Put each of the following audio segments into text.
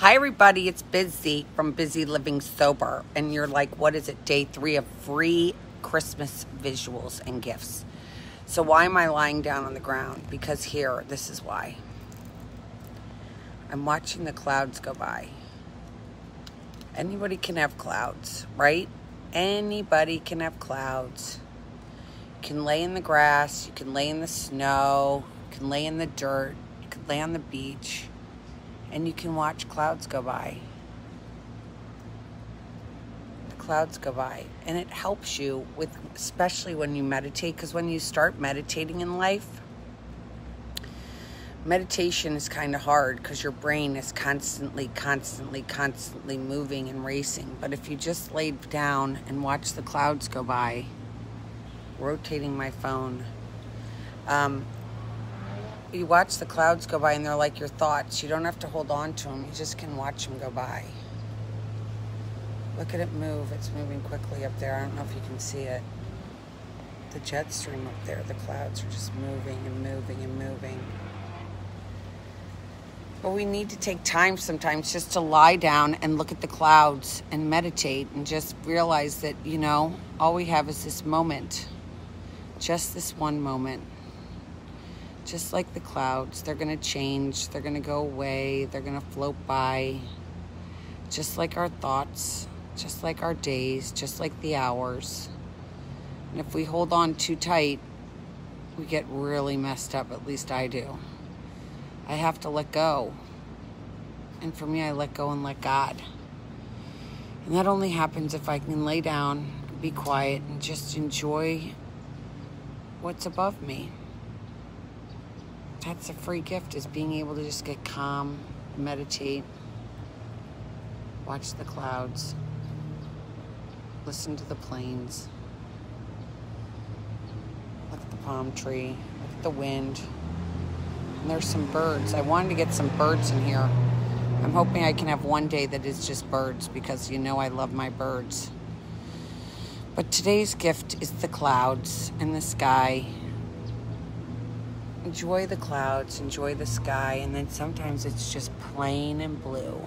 Hi, everybody. It's Bizzy from Bizzy Living Sober. And you're like, what is it? Day three of free Christmas visuals and gifts. So, why am I lying down on the ground? Because here, this is why. I'm watching the clouds go by. Anybody can have clouds, right? Anybody can have clouds. You can lay in the grass, you can lay in the snow, you can lay in the dirt, you can lay on the beach and you can watch clouds go by. The clouds go by. And it helps you with, especially when you meditate, because when you start meditating in life, meditation is kind of hard because your brain is constantly, constantly, constantly moving and racing. But if you just lay down and watch the clouds go by, rotating my phone, um, you watch the clouds go by and they're like your thoughts. You don't have to hold on to them. You just can watch them go by. Look at it move. It's moving quickly up there. I don't know if you can see it. The jet stream up there, the clouds are just moving and moving and moving. But we need to take time sometimes just to lie down and look at the clouds and meditate and just realize that, you know, all we have is this moment. Just this one moment just like the clouds, they're going to change, they're going to go away, they're going to float by, just like our thoughts, just like our days, just like the hours. And if we hold on too tight, we get really messed up, at least I do. I have to let go. And for me, I let go and let God. And that only happens if I can lay down, be quiet, and just enjoy what's above me that's a free gift is being able to just get calm, meditate, watch the clouds, listen to the planes, look at the palm tree, look at the wind. And there's some birds. I wanted to get some birds in here. I'm hoping I can have one day that is just birds because you know I love my birds. But today's gift is the clouds and the sky enjoy the clouds, enjoy the sky, and then sometimes it's just plain and blue.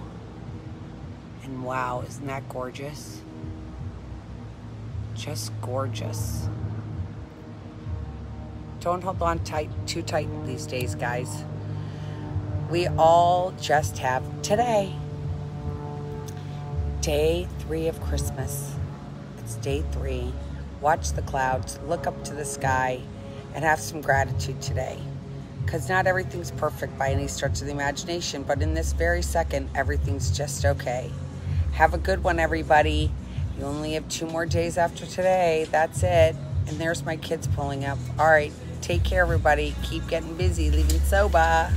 And wow, isn't that gorgeous? Just gorgeous. Don't hold on tight too tight these days, guys. We all just have today. Day three of Christmas. It's day three. Watch the clouds, look up to the sky, and have some gratitude today because not everything's perfect by any stretch of the imagination, but in this very second, everything's just okay. Have a good one, everybody. You only have two more days after today. That's it. And there's my kids pulling up. All right. Take care, everybody. Keep getting busy, Living Sober.